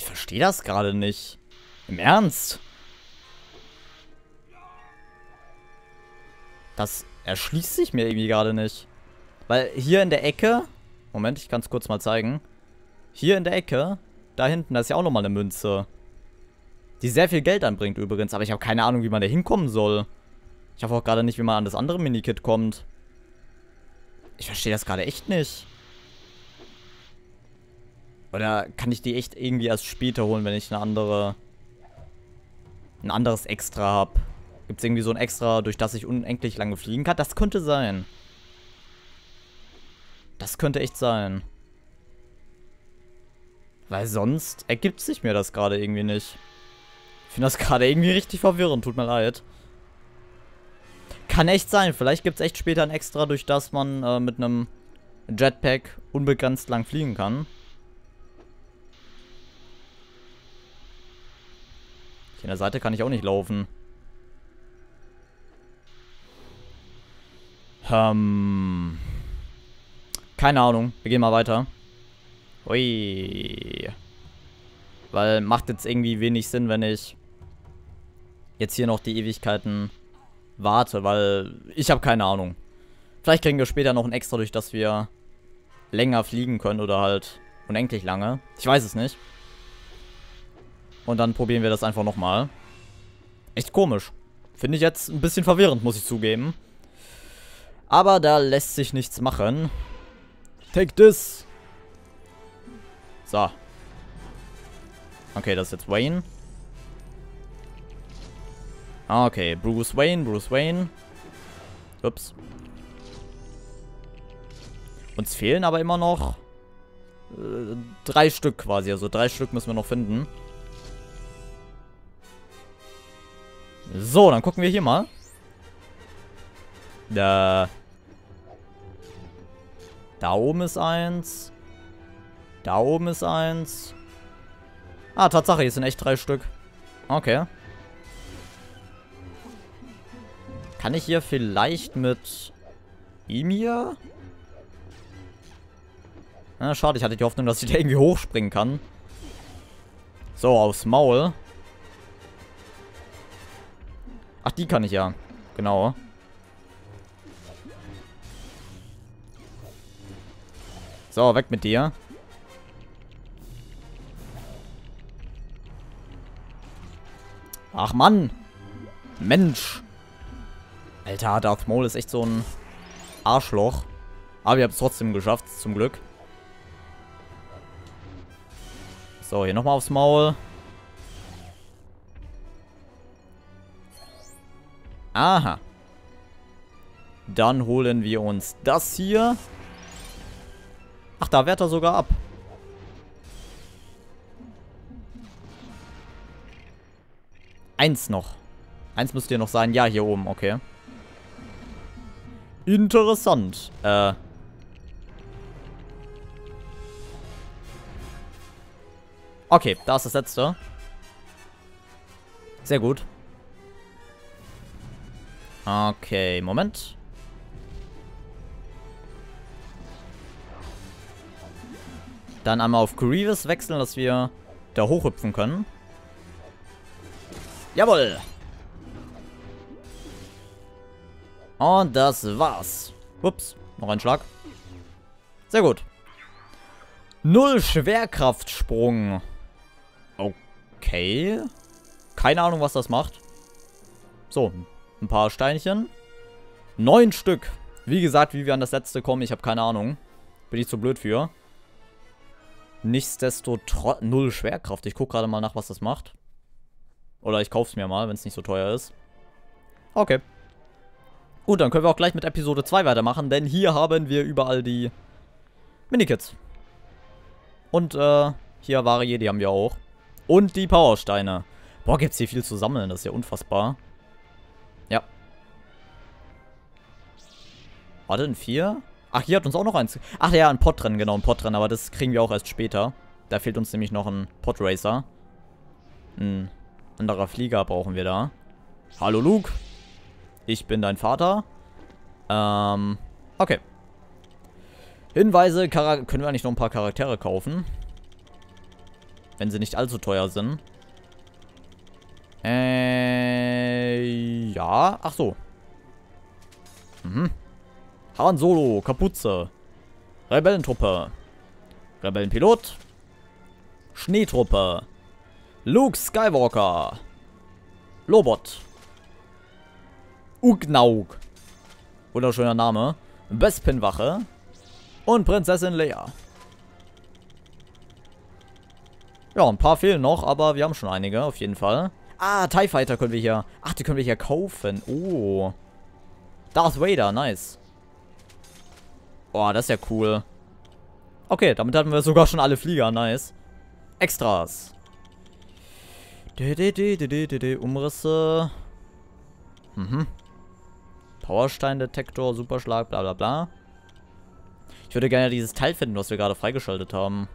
Ich verstehe das gerade nicht. Im Ernst? Das erschließt sich mir irgendwie gerade nicht. Weil hier in der Ecke... Moment, ich kann es kurz mal zeigen. Hier in der Ecke, da hinten, da ist ja auch nochmal eine Münze. Die sehr viel Geld anbringt übrigens, aber ich habe keine Ahnung, wie man da hinkommen soll. Ich hoffe auch gerade nicht, wie man an das andere Minikit kommt. Ich verstehe das gerade echt nicht. Oder kann ich die echt irgendwie erst später holen, wenn ich eine andere... Ein anderes Extra habe? Gibt es irgendwie so ein Extra, durch das ich unendlich lange fliegen kann? Das könnte sein. Das könnte echt sein. Weil sonst ergibt sich mir das gerade irgendwie nicht. Ich finde das gerade irgendwie richtig verwirrend, tut mir leid. Kann echt sein, vielleicht gibt es echt später ein Extra, durch das man äh, mit einem Jetpack unbegrenzt lang fliegen kann. Hier an der Seite kann ich auch nicht laufen. Ähm. Keine Ahnung. Wir gehen mal weiter. Ui. Weil macht jetzt irgendwie wenig Sinn, wenn ich jetzt hier noch die Ewigkeiten warte, weil ich habe keine Ahnung. Vielleicht kriegen wir später noch ein Extra, durch das wir länger fliegen können oder halt unendlich lange. Ich weiß es nicht. Und dann probieren wir das einfach nochmal. Echt komisch. Finde ich jetzt ein bisschen verwirrend, muss ich zugeben. Aber da lässt sich nichts machen. Take this. So. Okay, das ist jetzt Wayne. Ah, okay, Bruce Wayne, Bruce Wayne. Ups. Uns fehlen aber immer noch äh, drei Stück quasi. Also drei Stück müssen wir noch finden. So, dann gucken wir hier mal. Da. Da oben ist eins. Da oben ist eins. Ah, Tatsache, hier sind echt drei Stück. Okay. Kann ich hier vielleicht mit ihm? Na, schade, ich hatte die Hoffnung, dass ich da irgendwie hochspringen kann. So, aufs Maul. Ach, die kann ich ja. Genau. So, weg mit dir. Ach, Mann. Mensch. Alter, Darth Maul ist echt so ein Arschloch. Aber wir haben es trotzdem geschafft, zum Glück. So, hier nochmal aufs Maul. Aha. Dann holen wir uns das hier. Ach, da wehrt er sogar ab. Eins noch. Eins müsste hier noch sein. Ja, hier oben, okay. Interessant. Äh. Okay, da ist das letzte. Sehr gut. Okay, Moment. Dann einmal auf Grievous wechseln, dass wir da hochhüpfen können. Jawohl. Und das war's. Ups, noch ein Schlag. Sehr gut. Null Schwerkraftsprung. Okay. Keine Ahnung, was das macht. So, ein paar Steinchen. Neun Stück. Wie gesagt, wie wir an das letzte kommen, ich habe keine Ahnung. Bin ich zu blöd für. Nichtsdestotrotz, null Schwerkraft. Ich gucke gerade mal nach, was das macht. Oder ich kaufe es mir mal, wenn es nicht so teuer ist. Okay. Gut, dann können wir auch gleich mit Episode 2 weitermachen, denn hier haben wir überall die Minikits. Und, äh, hier Varie, die haben wir auch. Und die Powersteine. Boah, gibt's hier viel zu sammeln, das ist ja unfassbar. Warte, ein 4? Ach, hier hat uns auch noch eins. Ach ja, ein Podrennen, genau, ein Podrennen, aber das kriegen wir auch erst später. Da fehlt uns nämlich noch ein Podracer. Ein anderer Flieger brauchen wir da. Hallo Luke. Ich bin dein Vater. Ähm, okay. Hinweise, Chara können wir eigentlich noch ein paar Charaktere kaufen? Wenn sie nicht allzu teuer sind. Äh, ja. Ach so. Mhm. Han Solo, Kapuze. Rebellentruppe. Rebellenpilot. Schneetruppe. Luke Skywalker. Lobot. Ugnaug. Wunderschöner Name. Bespin-Wache. Und Prinzessin Leia. Ja, ein paar fehlen noch, aber wir haben schon einige, auf jeden Fall. Ah, TIE Fighter können wir hier... Ach, die können wir hier kaufen. Oh. Darth Vader, nice. Oh, das ist ja cool. Okay, damit hatten wir sogar schon alle Flieger, nice. Extras. Umrisse. Mhm. Powerstein-Detektor, Superschlag, bla bla bla. Ich würde gerne dieses Teil finden, was wir gerade freigeschaltet haben.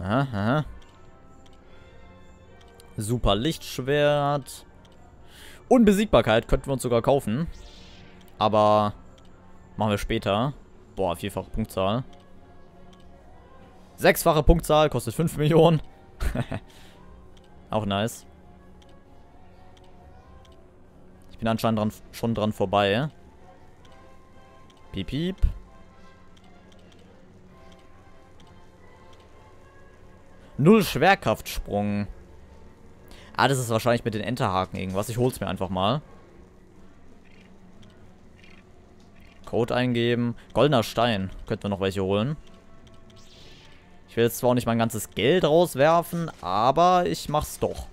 Aha, aha. Super Lichtschwert. Unbesiegbarkeit könnten wir uns sogar kaufen. Aber machen wir später. Boah, vierfache Punktzahl. Sechsfache Punktzahl, kostet 5 Millionen. Auch nice. Ich bin anscheinend dran, schon dran vorbei. Piep, piep. Null Schwerkraftsprung. Ah, das ist wahrscheinlich mit den Enterhaken irgendwas. Ich hol's mir einfach mal. Code eingeben. Goldener Stein. Könnten wir noch welche holen. Ich will jetzt zwar auch nicht mein ganzes Geld rauswerfen, aber ich mach's doch.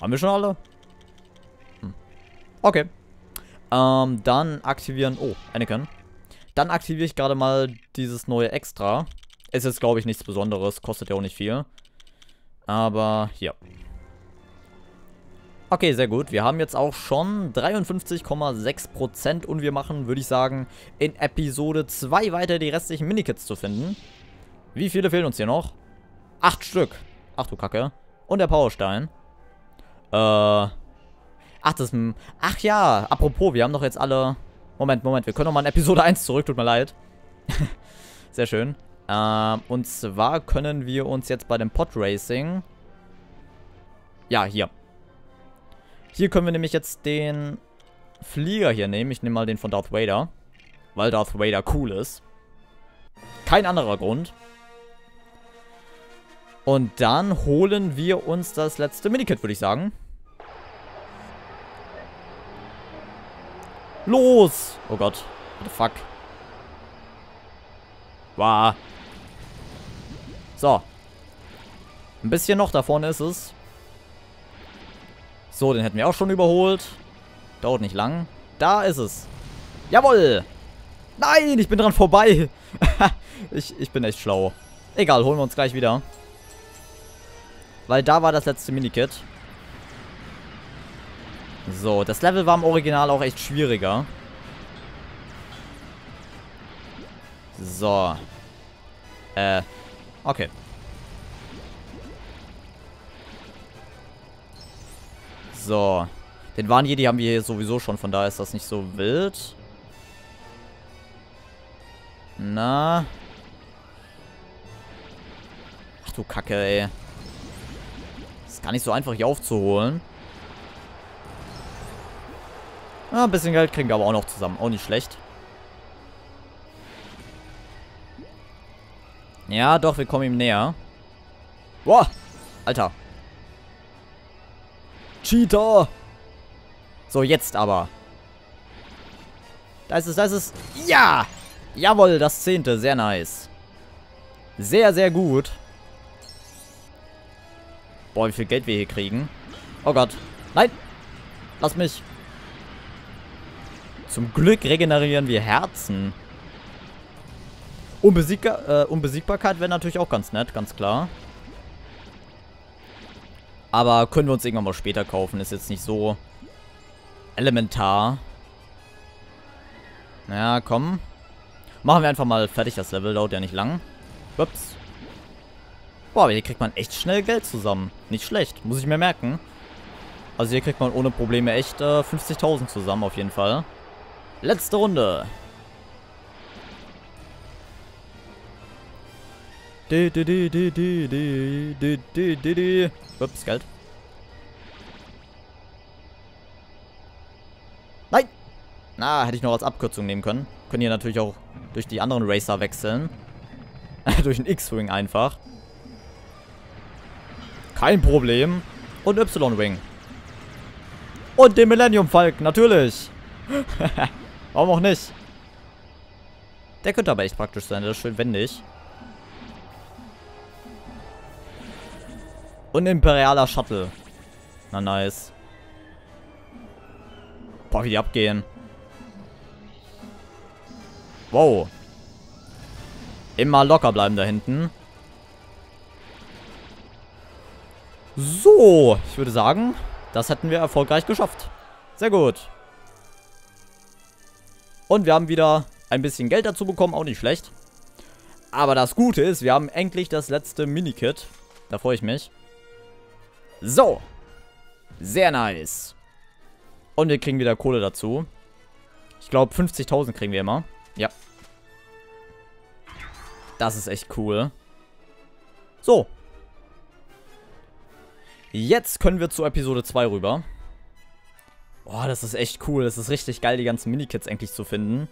Haben wir schon alle? Hm. Okay. Ähm, dann aktivieren... Oh, Anakin. Dann aktiviere ich gerade mal dieses neue Extra. Ist jetzt, glaube ich, nichts Besonderes. Kostet ja auch nicht viel. Aber, ja. Okay, sehr gut. Wir haben jetzt auch schon 53,6% und wir machen, würde ich sagen, in Episode 2 weiter die restlichen Minikits zu finden. Wie viele fehlen uns hier noch? Acht Stück. Ach du Kacke. Und der Powerstein. Äh. Ach, das ist Ach ja, apropos, wir haben doch jetzt alle... Moment, Moment, wir können noch mal in Episode 1 zurück, tut mir leid. Sehr schön. Ähm, und zwar können wir uns jetzt bei dem Pod Racing... Ja, hier. Hier können wir nämlich jetzt den Flieger hier nehmen. Ich nehme mal den von Darth Vader. Weil Darth Vader cool ist. Kein anderer Grund. Und dann holen wir uns das letzte Minikit, würde ich sagen. Los! Oh Gott. What the fuck? Wow. So. Ein bisschen noch, da vorne ist es. So, den hätten wir auch schon überholt. Dauert nicht lang. Da ist es. Jawoll! Nein, ich bin dran vorbei. ich, ich bin echt schlau. Egal, holen wir uns gleich wieder. Weil da war das letzte Minikit. So, das Level war im Original auch echt schwieriger. So. Äh, okay. So. Den Warnjedi haben wir hier sowieso schon, von daher ist das nicht so wild. Na. Ach du Kacke, ey. Ist gar nicht so einfach hier aufzuholen. Ah, ein bisschen Geld kriegen wir aber auch noch zusammen. Auch nicht schlecht. Ja, doch, wir kommen ihm näher. Boah! Alter. Cheater! So, jetzt aber. Da ist es, da ist es. Ja! Jawohl, das zehnte. Sehr nice. Sehr, sehr gut. Boah, wie viel Geld wir hier kriegen. Oh Gott. Nein! Lass mich. Zum Glück regenerieren wir Herzen. Unbesiegbar, äh, Unbesiegbarkeit wäre natürlich auch ganz nett, ganz klar. Aber können wir uns irgendwann mal später kaufen. Ist jetzt nicht so elementar. Naja, komm. Machen wir einfach mal fertig das Level. Dauert ja nicht lang. Ups. Boah, aber hier kriegt man echt schnell Geld zusammen. Nicht schlecht. Muss ich mir merken. Also hier kriegt man ohne Probleme echt äh, 50.000 zusammen auf jeden Fall. Letzte Runde. Di, di, di, di, di, di, di, di, di. Ups, Geld. Nein! Na, hätte ich noch als Abkürzung nehmen können. Können hier natürlich auch durch die anderen Racer wechseln. durch den X-Wing einfach. Kein Problem. Und Y-Wing. Und den Millennium Falk, natürlich. Warum auch nicht? Der könnte aber echt praktisch sein, das ist schön wendig. Und imperialer Shuttle. Na nice. Boah, wie die abgehen. Wow. Immer locker bleiben da hinten. So, ich würde sagen, das hätten wir erfolgreich geschafft. Sehr gut. Und wir haben wieder ein bisschen Geld dazu bekommen, auch nicht schlecht. Aber das Gute ist, wir haben endlich das letzte Minikit. Da freue ich mich. So. Sehr nice. Und wir kriegen wieder Kohle dazu. Ich glaube, 50.000 kriegen wir immer. Ja. Das ist echt cool. So. Jetzt können wir zu Episode 2 rüber. Boah, das ist echt cool. Das ist richtig geil, die ganzen Minikits endlich zu finden.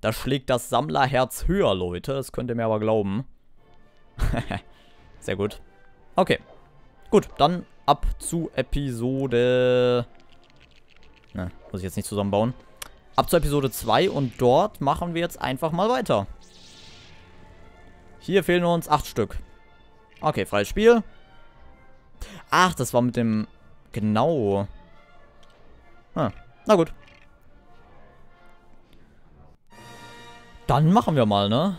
Da schlägt das Sammlerherz höher, Leute. Das könnt ihr mir aber glauben. Sehr gut. Okay. Gut, dann ab zu Episode... Ne, muss ich jetzt nicht zusammenbauen. Ab zu Episode 2 und dort machen wir jetzt einfach mal weiter. Hier fehlen uns 8 Stück. Okay, freies Spiel. Ach, das war mit dem... Genau. Ah, na gut. Dann machen wir mal, ne?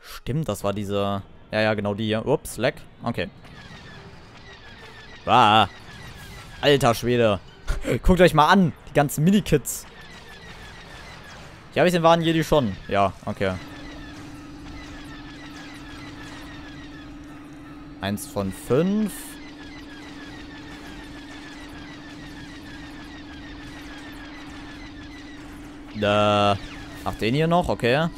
Stimmt, das war diese... Ja, ja, genau die hier. Ups, leck. Okay. Ah. Alter Schwede. Guckt euch mal an. Die ganzen Minikits. Hier habe ich den Waren Jedi schon. Ja, okay. Eins von fünf. Da. Ach, den hier noch, okay.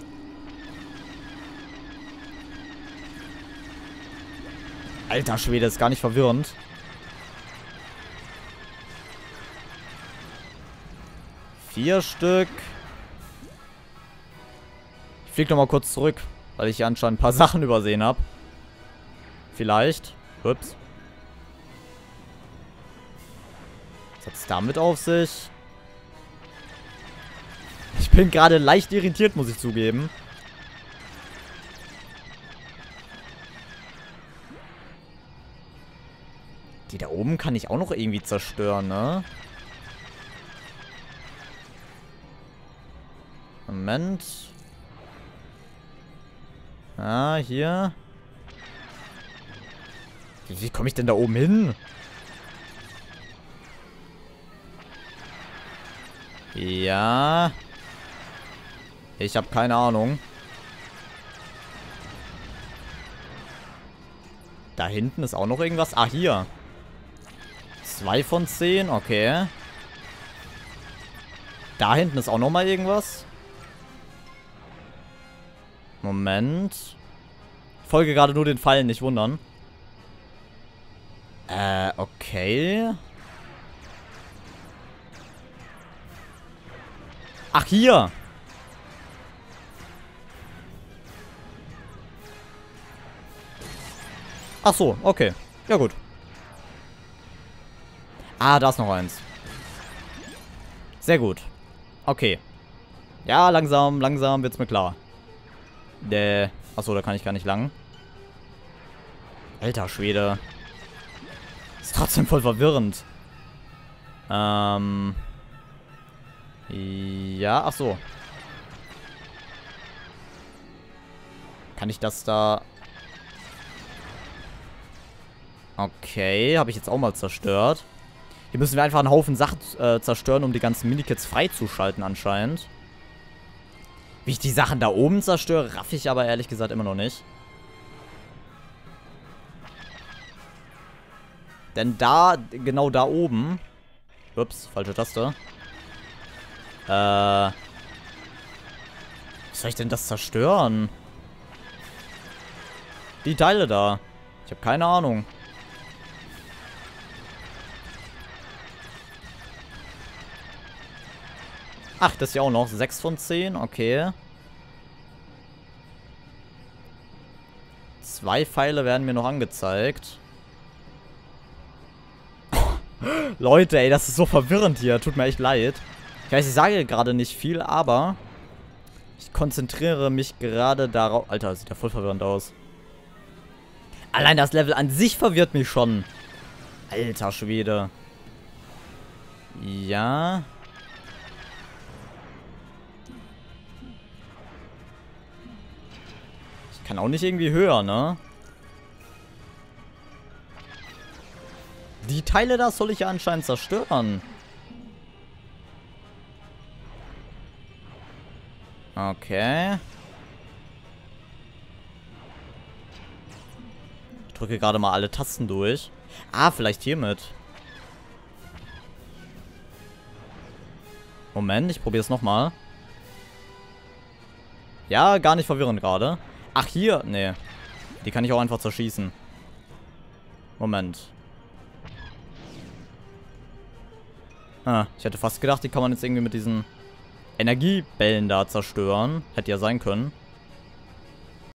Alter Schwede, ist gar nicht verwirrend. Vier Stück. Ich fliege nochmal kurz zurück, weil ich hier anscheinend ein paar Sachen übersehen habe. Vielleicht. Ups. Was hat es damit auf sich? Ich bin gerade leicht irritiert, muss ich zugeben. Die da oben kann ich auch noch irgendwie zerstören, ne? Moment. Ah, hier. Wie, wie komme ich denn da oben hin? Ja. Ich habe keine Ahnung. Da hinten ist auch noch irgendwas. Ah, hier. Zwei von zehn, okay. Da hinten ist auch noch mal irgendwas. Moment. Ich folge gerade nur den Fallen, nicht wundern. Äh, okay. Ach, hier. Ach so, okay. Ja gut. Ah, da ist noch eins. Sehr gut. Okay. Ja, langsam, langsam wird's mir klar. Äh, achso, da kann ich gar nicht lang. Alter Schwede. Ist trotzdem voll verwirrend. Ähm. Ja, ach so. Kann ich das da... Okay, habe ich jetzt auch mal zerstört. Hier müssen wir einfach einen Haufen Sachen äh, zerstören, um die ganzen Minikits freizuschalten anscheinend. Wie ich die Sachen da oben zerstöre, raff ich aber ehrlich gesagt immer noch nicht. Denn da, genau da oben... Ups, falsche Taste. Äh... Was soll ich denn das zerstören? Die Teile da. Ich habe keine Ahnung. Ach, das ist ja auch noch 6 von 10. Okay. Zwei Pfeile werden mir noch angezeigt. Leute, ey, das ist so verwirrend hier. Tut mir echt leid. Ich weiß, ich sage gerade nicht viel, aber ich konzentriere mich gerade darauf. Alter, sieht ja voll verwirrend aus. Allein das Level an sich verwirrt mich schon. Alter Schwede. Ja. Kann auch nicht irgendwie höher, ne? Die Teile da soll ich ja anscheinend zerstören. Okay. Ich drücke gerade mal alle Tasten durch. Ah, vielleicht hiermit. Moment, ich probiere es nochmal. Ja, gar nicht verwirrend gerade. Ach, hier. Nee. Die kann ich auch einfach zerschießen. Moment. Ah, ich hätte fast gedacht, die kann man jetzt irgendwie mit diesen Energiebällen da zerstören. Hätte ja sein können.